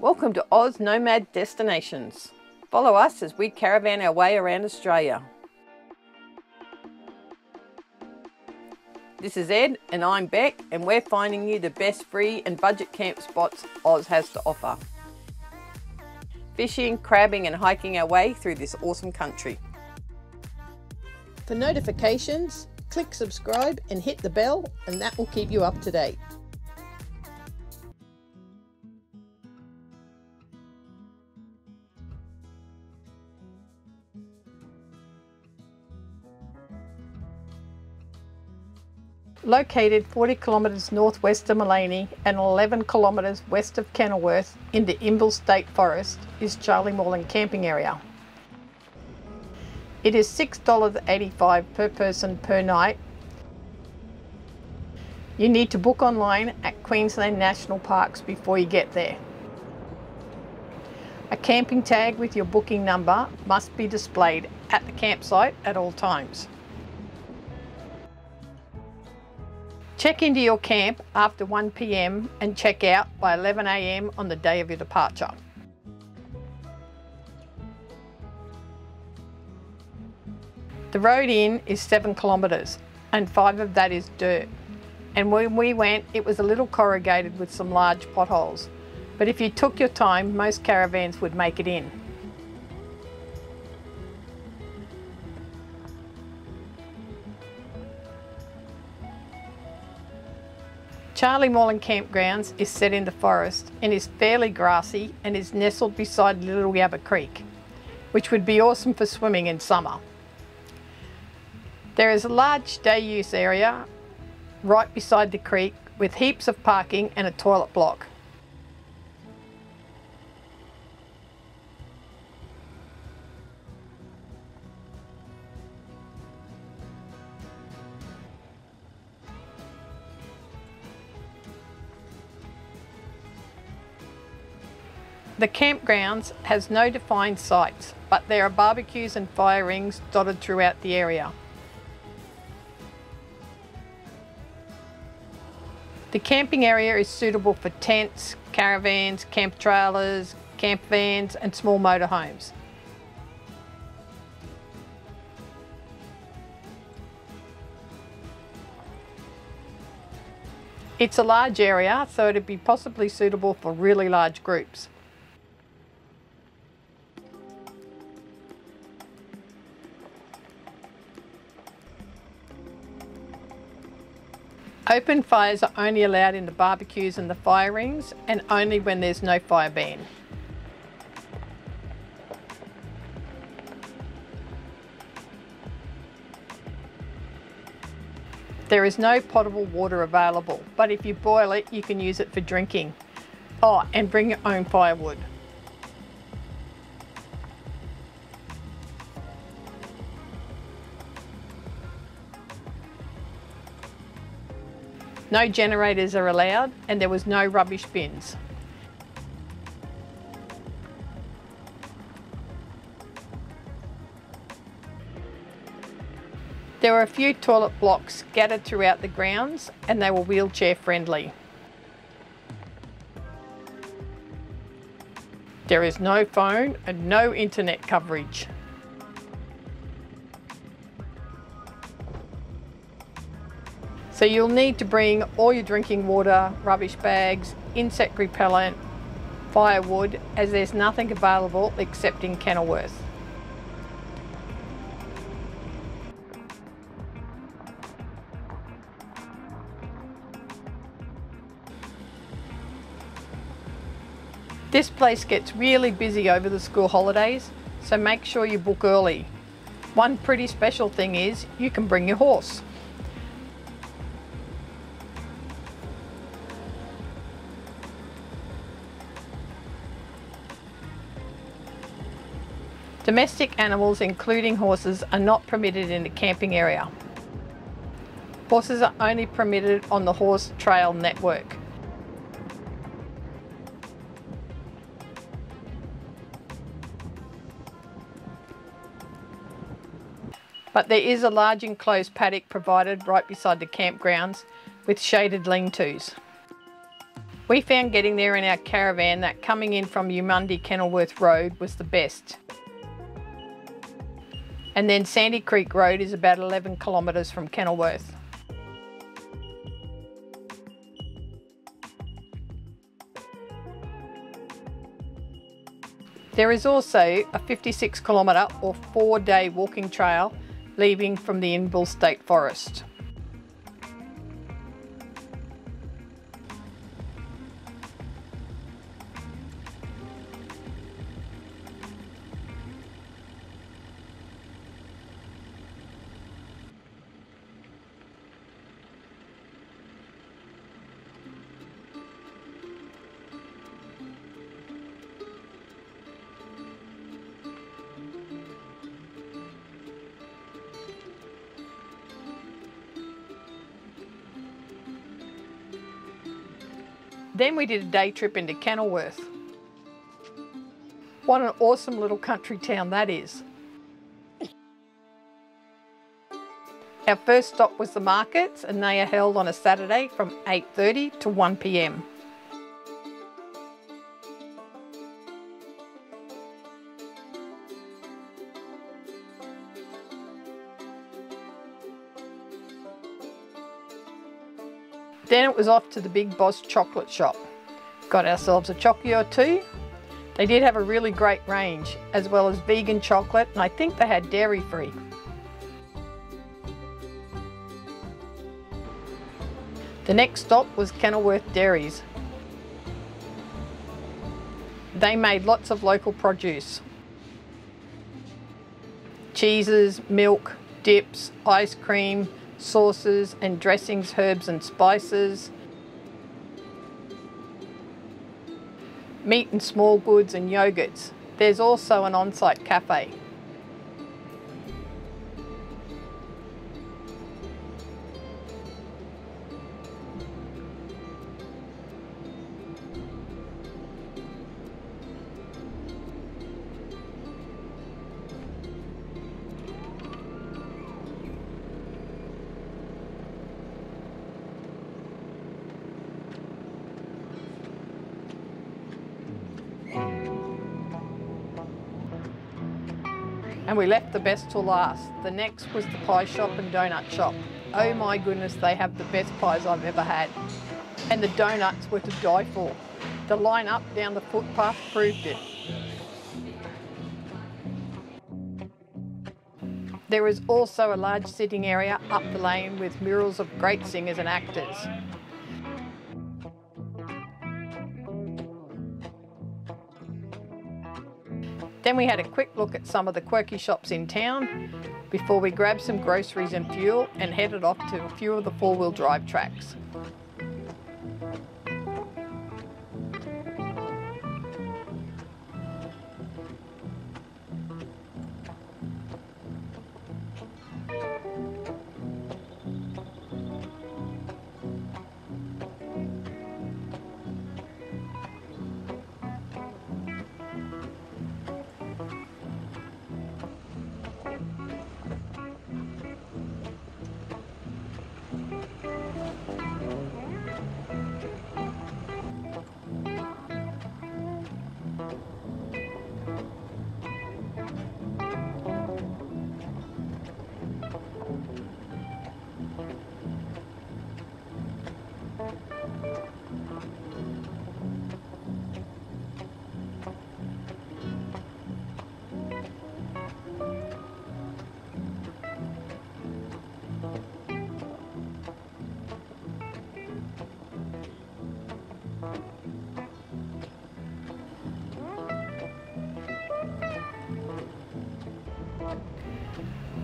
Welcome to Aussie Nomad Destinations. Follow us as we caravan our way around Australia. This is Ed and I'm Bec and we're finding you the best free and budget camp spots Oz has to offer. Fishing, crabbing and hiking our way through this awesome country. For notifications, click subscribe and hit the bell and that will keep you up to date. Located 40 kilometres northwest of Maleny and 11 kilometres west of Kenilworth in the Imbil State Forest is Charlie Moreland camping area. It is $6.85 per person per night. You need to book online at Queensland National Parks before you get there. A camping tag with your booking number must be displayed at the campsite at all times. Check into your camp after 1pm and check out by 11am on the day of your departure. The road in is 7 kilometres and 5 of that is dirt. And when we went it was a little corrugated with some large potholes. But if you took your time most caravans would make it in. Charlie Moreland Campgrounds is set in the forest and is fairly grassy and is nestled beside Little Yabba Creek, which would be awesome for swimming in summer. There is a large day use area right beside the creek with heaps of parking and a toilet block. The campgrounds has no defined sites, but there are barbecues and fire rings dotted throughout the area. The camping area is suitable for tents, caravans, camp trailers, camp vans and small motorhomes. It's a large area, so it'd be possibly suitable for really large groups. Open fires are only allowed in the barbecues and the fire rings and only when there's no fire ban. There is no potable water available, but if you boil it, you can use it for drinking. Oh, and bring your own firewood. No generators are allowed and there was no rubbish bins. There were a few toilet blocks scattered throughout the grounds and they were wheelchair friendly. There is no phone and no internet coverage. So you'll need to bring all your drinking water, rubbish bags, insect repellent, firewood, as there's nothing available except in Kenilworth. This place gets really busy over the school holidays, so make sure you book early. One pretty special thing is you can bring your horse. Domestic animals, including horses, are not permitted in the camping area. Horses are only permitted on the horse trail network. But there is a large enclosed paddock provided right beside the campgrounds with shaded lean-tos. We found getting there in our caravan that coming in from Eumundi Kenilworth Road was the best. And then Sandy Creek Road is about 11 kilometres from Kenilworth. There is also a 56 kilometre or four day walking trail leaving from the Imbil State Forest. Then we did a day trip into Kenilworth. What an awesome little country town that is. Our first stop was the markets and they are held on a Saturday from 8.30 to 1pm. Then it was off to the Big Boss chocolate shop. Got ourselves a chocolate or two. They did have a really great range, as well as vegan chocolate, and I think they had dairy free. The next stop was Kenilworth Dairies. They made lots of local produce. Cheeses, milk, dips, ice cream, sauces and dressings, herbs and spices, meat and small goods and yogurts. There's also an on-site cafe. And we left the best to last. The next was the pie shop and donut shop. Oh my goodness, they have the best pies I've ever had. And the donuts were to die for. The line up down the footpath proved it. There is also a large sitting area up the lane with murals of great singers and actors. Then we had a quick look at some of the quirky shops in town before we grabbed some groceries and fuel and headed off to a few of the four-wheel drive tracks.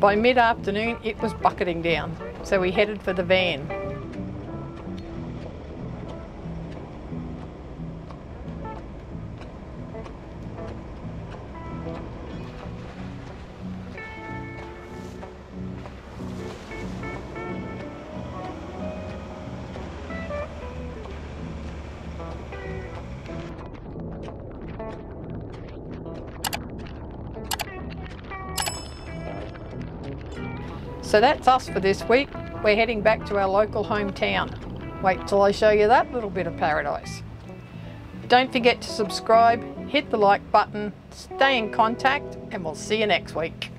By mid-afternoon, it was bucketing down, so we headed for the van. So that's us for this week. We're heading back to our local hometown. Wait till I show you that little bit of paradise. Don't forget to subscribe, hit the like button, stay in contact, and we'll see you next week.